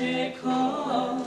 借口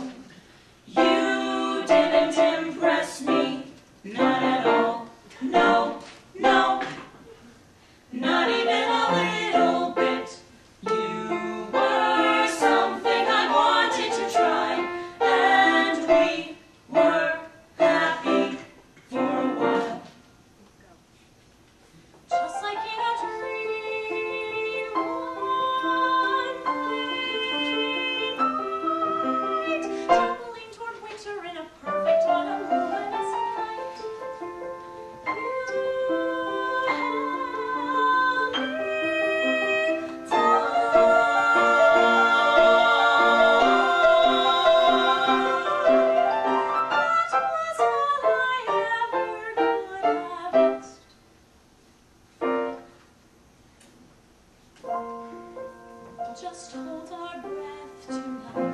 just hold our breath tonight.